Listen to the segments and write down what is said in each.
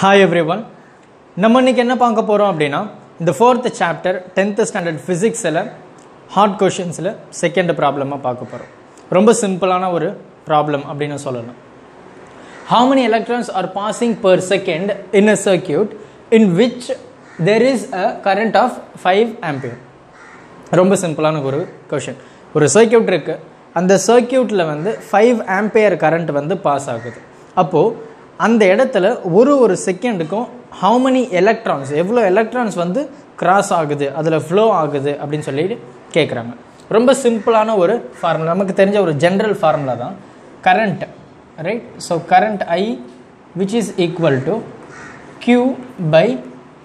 Hi every one நம்ம இன்னைக்கு என்ன பார்க்க போகிறோம் அப்படின்னா இந்த ஃபோர்த் சாப்டர் டென்த்து ஸ்டாண்டர்ட் ஃபிசிக்ஸில் ஹார்ட் கொஷின்ஸில் செகண்ட் ப்ராப்ளமாக பார்க்க போகிறோம் ரொம்ப சிம்பிளான ஒரு ப்ராப்ளம் அப்படின்னு சொல்லலாம். How many electrons are passing per second in a circuit in which there is a current of 5 ampere? ரொம்ப சிம்பிளான ஒரு கொஷின் ஒரு சர்க்கியூட் இருக்குது அந்த சர்க்கியூட்டில் வந்து ஃபைவ் ஆம்பியர் கரண்ட் வந்து பாஸ் ஆகுது. அப்போது அந்த இடத்துல ஒரு ஒரு செகண்டுக்கும் ஹவு மெனி எலக்ட்ரான்ஸ் எவ்வளோ எலக்ட்ரான்ஸ் வந்து கிராஸ் ஆகுது அதில் ஃப்ளோ ஆகுது அப்படின்னு சொல்லிட்டு கேட்குறாங்க ரொம்ப சிம்பிளான ஒரு ஃபார்முலா நமக்கு தெரிஞ்ச ஒரு ஜென்ரல் ஃபார்முலா தான். Current right so current I which is equal to Q by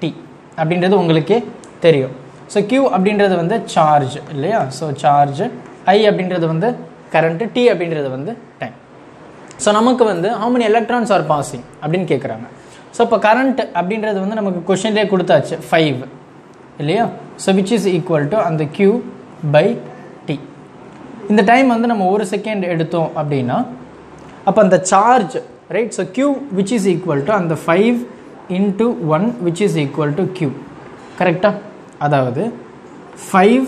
T அப்படின்றது உங்களுக்கே தெரியும். ஸோ கியூ அப்படின்றது வந்து சார்ஜ் இல்லையா? ஸோ சார்ஜ் ஐ அப்படின்றது வந்து கரண்ட்டு டி அப்படின்றது வந்து டைம் ஸோ நமக்கு வந்து how many electrons are passing அப்படின்னு கேட்குறாங்க ஸோ இப்போ கரண்ட் அப்படின்றது வந்து நமக்கு கொஷின்லேயே கொடுத்தாச்சு ஃபைவ் இல்லையா? So which is equal to அந்த கியூ பை டி இந்த டைம் வந்து நம்ம ஒரு செகண்ட் எடுத்தோம் அப்படின்னா அப்போ அந்த charge right so Q which is equal to அந்த five into one which is equal to Q கரெக்டாக அதாவது ஃபைவ்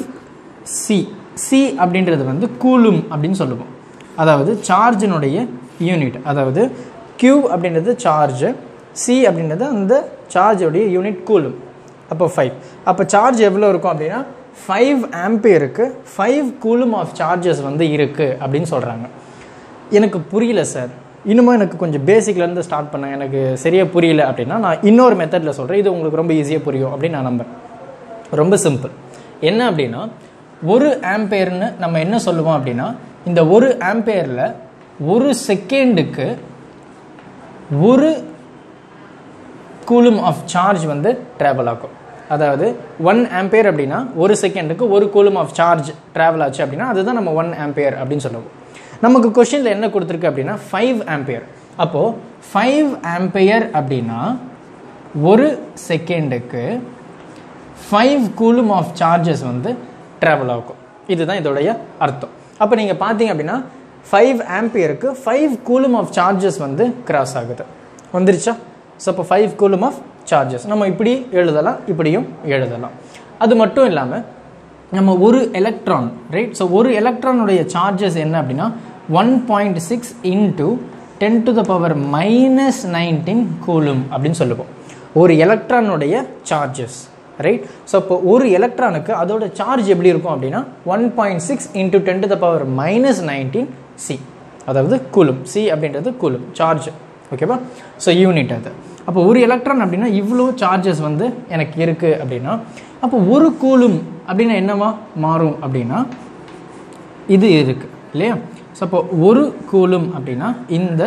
சி சி அப்படின்றது வந்து கூலும் அப்படின்னு சொல்லுவோம். அதாவது சார்ஜினுடைய யூனிட் அதாவது கியூ அப்படின்றது சார்ஜு சி அப்படின்றது அந்த சார்ஜோடைய யூனிட் கூலும் அப்போ ஃபைவ் அப்போ சார்ஜ் எவ்வளோ இருக்கும் அப்படின்னா ஃபைவ் ஆம்பியருக்கு ஃபைவ் கூலும் ஆஃப் சார்ஜஸ் வந்து இருக்குது அப்படின்னு சொல்கிறாங்க எனக்கு புரியல சார் இன்னமும் எனக்கு கொஞ்சம் பேசிக்லேருந்து ஸ்டார்ட் பண்ண எனக்கு சரியாக புரியல அப்படின்னா நான் இன்னொரு மெத்தடில் சொல்கிறேன் இது உங்களுக்கு ரொம்ப ஈஸியாக புரியும் அப்படின்னு நான் நம்புகிறேன் ரொம்ப சிம்பிள் என்ன அப்படின்னா ஒரு ஆம்பேர்னு நம்ம என்ன சொல்லுவோம் அப்படின்னா இந்த ஒரு ஆம்பேரில் ஒரு செகண்டுக்கு ஒரு கூலும் ஆஃப் சார்ஜ் வந்து ட்ராவல் ஆகும். அதாவது ஒன் ஆம்பேர் அப்படின்னா ஒரு செகண்டுக்கு ஒரு கூலும் ஆஃப் சார்ஜ் ட்ராவல் ஆச்சு அப்படின்னா அதுதான் நம்ம ஒன் ஆம்பேர் அப்படின்னு சொல்லுவோம். நமக்கு கொஷினில் என்ன கொடுத்துருக்கு அப்படின்னா ஃபைவ் ஆம்பியர் அப்போது ஃபைவ் ஆம்பியர் அப்படின்னா ஒரு செகண்டுக்கு ஃபைவ் கூலும் ஆஃப் சார்ஜஸ் வந்து ட்ராவல் ஆகும். இதுதான் இதோடைய அர்த்தம். அப்போ நீங்கள் பார்த்தீங்க அப்படின்னா ஃபைவ் ஆம்பியருக்கு ஃபைவ் கூலும் ஆஃப் சார்ஜஸ் வந்து கிராஸ் ஆகுது. வந்துருச்சா? ஸோ அப்போ ஃபைவ் கூலும் ஆஃப் சார்ஜஸ் நம்ம இப்படி எழுதலாம் இப்படியும் எழுதலாம். அது மட்டும் இல்லாமல் நம்ம ஒரு எலக்ட்ரான் ரைட் ஸோ ஒரு எலக்ட்ரானுடைய சார்ஜஸ் என்ன அப்படின்னா one point six into ten to the power minus nineteen coulomb அப்படின்னு சொல்லுவோம். ஒரு எலக்ட்ரானுடைய சார்ஜஸ் ரைட் ஸோ இப்போ ஒரு எலக்ட்ரானுக்கு அதோட சார்ஜ் எப்படி இருக்கும் அப்படின்னா one point six into ten to the power minus nineteen C அதாவது கூலும் சி அப்படின்றது கூலும் சார்ஜ் ஓகேவா ஸோ யூனிட் அது. அப்போ ஒரு எலக்ட்ரான் அப்படின்னா இவ்வளோ சார்ஜஸ் வந்து எனக்கு இருக்குது அப்படின்னா அப்போ ஒரு கூலும் அப்படின்னா என்னவா மாறும் அப்படின்னா இது இருக்குது இல்லையா? ஸோ அப்போ ஒரு கூலும் அப்படின்னா இந்த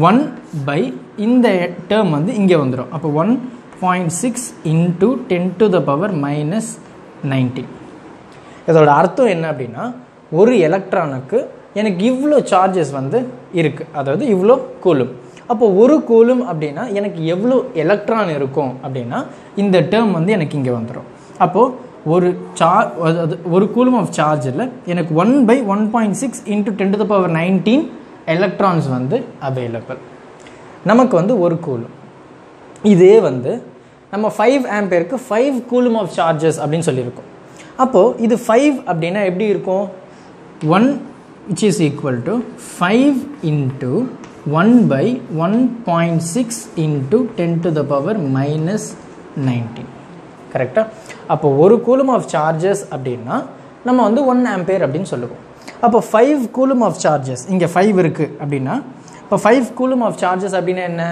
ஒன் பை இந்த டேர்ம் வந்து இங்கே வந்துடும் அப்போ one point six into ten to the power minus nineteen இதோட அர்த்தம் என்ன அப்படின்னா ஒரு எலக்ட்ரானுக்கு எனக்கு இவ்வளோ சார்ஜஸ் வந்து இருக்குது அதாவது இவ்வளோ கூலும். அப்போ ஒரு கூலும் அப்படின்னா எனக்கு எவ்வளோ எலக்ட்ரான் இருக்கும் அப்படின்னா இந்த டேர்ம் வந்து எனக்கு இங்கே வந்துடும் அப்போது ஒரு சார் ஒரு கூலும் ஆஃப் சார்ஜில் எனக்கு one by one point six into ten to the power nineteen electrons வந்து அவைலபிள் நமக்கு வந்து ஒரு கூலும். இதே வந்து நம்ம ஃபைவ் ஆம்பேருக்கு ஃபைவ் கூலும் ஆஃப் சார்ஜஸ் அப்படின்னு சொல்லியிருக்கோம். அப்போது இது ஃபைவ் அப்படின்னா எப்படி இருக்கும்? One which is equal to five into one by one point six into ten to the power minus nineteen கரெக்டாக அப்போ ஒரு கூலும் ஆஃப் சார்ஜஸ் அப்படின்னா நம்ம வந்து ஒன் ஆம்பேர் அப்படின்னு சொல்லுவோம். அப்போ ஃபைவ் கூலும் ஆஃப் சார்ஜஸ் இங்கே ஃபைவ் இருக்குது அப்படின்னா இப்போ ஃபைவ் கூலும் ஆஃப் சார்ஜஸ் அப்படின்னா என்ன?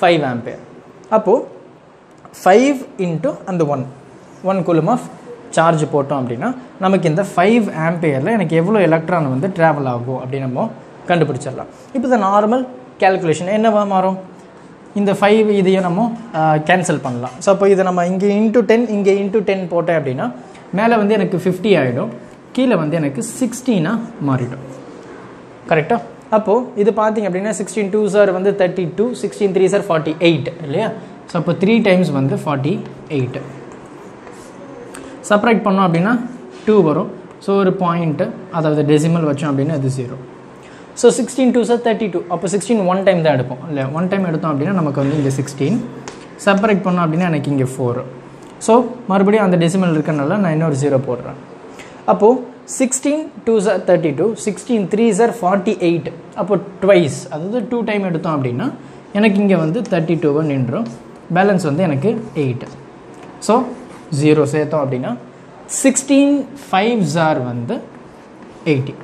ஃபைவ் ஆம்பேர் அப்போது ஃபைவ் இன்ட்டு அந்த one one coulomb of charge போட்டோம் அப்படின்னா நமக்கு இந்த ஃபைவ் ஆம்பியரில் எனக்கு எவ்வளோ எலக்ட்ரான் வந்து ட்ராவல் ஆகும் அப்படின்னு நம்ம கண்டுபிடிச்சிடலாம். இப்போ இந்த நார்மல் கேல்குலேஷன் என்னவா மாறும்? இந்த ஃபைவ் இதையும் நம்ம கேன்சல் பண்ணலாம். ஸோ அப்போ இதை நம்ம இங்கே இன்ட்டு டென் இங்கே இன்ட்டு டென் போட்டேன் அப்படின்னா மேலே வந்து எனக்கு ஃபிஃப்டி ஆகிடும் கீழே வந்து எனக்கு சிக்ஸ்டீனாக மாறிடும். கரெக்டாக அப்போது இது பார்த்தீங்க அப்படின்னா சிக்ஸ்டீன் டூ சார் வந்து thirty two sixteen three are forty eight இல்லையா? ஸோ அப்போ த்ரீ டைம்ஸ் வந்து ஃபார்ட்டி எயிட்டு செப்பரேட் பண்ணோம் அப்படின்னா டூ வரும். ஸோ ஒரு பாயிண்ட்டு அதாவது டெசிமல் வச்சோம் அப்படின்னா அது zero so sixteen two are thirty two அப்போ சிக்ஸ்டீன் ஒன் டைம் தான் எடுப்போம். இல்லை ஒன் டைம் எடுத்தோம் அப்படின்னா நமக்கு வந்து இங்கே சிக்ஸ்டீன் செப்பரேட் பண்ணோம் அப்படின்னா எனக்கு இங்கே ஃபோர் ஸோ மறுபடியும் அந்த டெசிமல் இருக்கனால நான் இன்னொரு ஜீரோ போடுறேன். அப்போது sixteen two are thirty two sixteen three are forty eight அப்போ ட்வைஸ் அதாவது டூ டைம் எடுத்தோம் அப்படின்னா எனக்கு இங்கே வந்து தேர்ட்டி டூவை நின்றோம். பேலன்ஸ் வந்து எனக்கு எயிட் ஸோ ஜீரோ சேர்த்தோம் அப்படின்னா சிக்ஸ்டீன் ஃபைவ் ஜார் வந்து எயிட்டி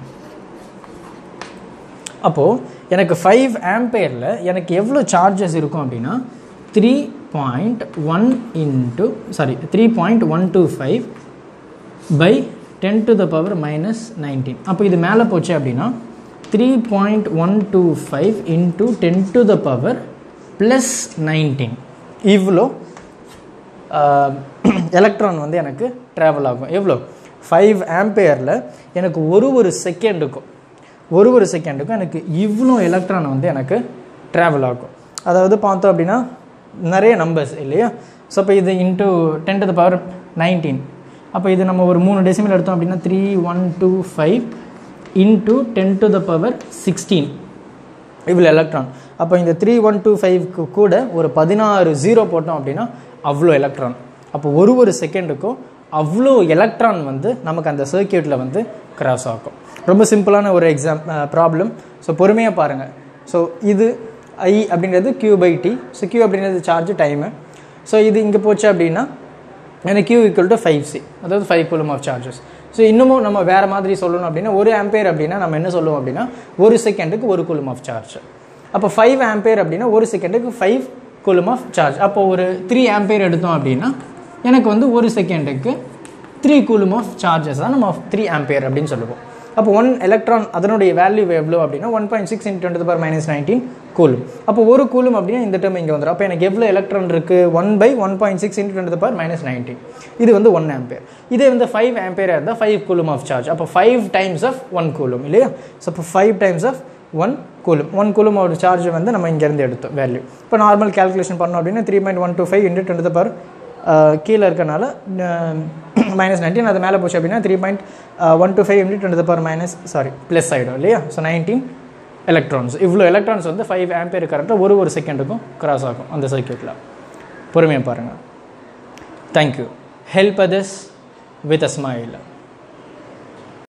அப்போது எனக்கு ஃபைவ் ஆம்பேரில் எனக்கு எவ்வளோ சார்ஜஸ் இருக்கும் அப்படின்னா three point one into sorry three point one two five by ten to the power minus nineteen அப்போ இது மேலே போச்சு அப்படின்னா three point one two five into ten to the power plus nineteen இவ்வளோ எலக்ட்ரான் வந்து எனக்கு ட்ராவல் ஆகும். எவ்வளோ? ஃபைவ் ஆம்பேயரில் எனக்கு ஒரு ஒரு செகண்டுக்கும் ஒரு ஒரு செகண்டுக்கும் எனக்கு இவ்வளோ எலக்ட்ரான் வந்து எனக்கு ட்ராவல் ஆகும். அதாவது பார்த்தோம் அப்படின்னா நிறைய நம்பர்ஸ் இல்லையா? ஸோ இப்போ இது into ten to the power nineteen அப்போ இது நம்ம ஒரு மூணு டெசிமல் எடுத்தோம் அப்படின்னா three one two five into ten to the power sixteen இவ்வளோ எலக்ட்ரான் அப்போ இந்த த்ரீ ஒன் டூ ஃபைவ்க்கு கூட ஒரு பதினாறு ஜீரோ போட்டோம் அப்படின்னா அவ்வளோ எலக்ட்ரான் அப்போ ஒரு ஒரு செகண்டுக்கும் அவ்வளோ எலக்ட்ரான் வந்து நமக்கு அந்த சர்க்கியூட்டில் வந்து கிராஸ் ஆகும். ரொம்ப சிம்பிளான ஒரு எக்ஸாம் ப்ராப்ளம் ஸோ பொறுமையாக பாருங்கள் ஸோ இது ஐ அப்படிங்கிறது Q by T so Q அப்படின்றது சார்ஜ் டைமு ஸோ இது இங்கே போச்சு அப்படின்னா எனக்கு Q equal to five C அதாவது five coulomb of charges so இன்னமும் நம்ம வேறு மாதிரி சொல்லணும் அப்படின்னா ஒரு ஆம்பேர் அப்படின்னா நம்ம என்ன சொல்லுவோம் அப்படின்னா ஒரு செகண்டுக்கு ஒரு கூலம் ஆஃப் சார்ஜ் அப்போ ஃபைவ் ஆம்பேர் அப்படின்னா ஒரு செகண்டுக்கு ஃபைவ் கூலம் ஆஃப் சார்ஜ் அப்போ ஒரு த்ரீ ஆம்பேர் எடுத்தோம் அப்படின்னா எனக்கு வந்து ஒரு செகண்டுக்கு த்ரீ கூலும் ஆஃப் சார்ஜஸ் தான் நம்ம த்ரீ ஆம்பேர் அப்படின்னு சொல்லுவோம். அப்போ ஒன் எலக்ட்ரான் அதனுடைய வேல்யூ எவ்வளோ அப்படின்னா one point six into twenty power minus nineteen coulomb அப்போ ஒரு கூலும் அப்படின்னா இந்த டேர்ம் இங்கே வந்துடும் அப்போ எனக்கு எவ்வளோ எலக்ட்ரான் இருக்குது one by one point six into twenty power minus nineteen இது வந்து ஒன் ஆம்பேர் இதே வந்து ஃபைவ் ஆம்பேராக இருந்தால் ஃபைவ் கூலும் ஆஃப் சார்ஜ் அப்போ five times of one coulomb இல்லையா? ஸோ அப்போ five times of one coulomb one coulomb ஒரு சார்ஜ் வந்து நம்ம இங்கேருந்து எடுத்தோம் வேல்யூ இப்போ நார்மல் கேல்குலேஷன் பண்ணோம் அப்படின்னா three point one two five into twenty power கீழே இருக்கனால um, மைனஸ் நைன்டீன் அது மேலே போச்சு அப்படின்னா three point one two five into twenty power minus sorry plus ஆகிடும் இல்லையா? ஸோ நைன்டீன் எலக்ட்ரான்ஸ் இவ்வளோ எலக்ட்ரான்ஸ் வந்து ஃபைவ் ஆம்பியர் கரெக்டாக ஒரு ஒரு செகண்டுக்கும் கிராஸ் ஆகும் அந்த சர்க்கியூட்டில் பொறுமையாக பாருங்கள் thank you help others with a smile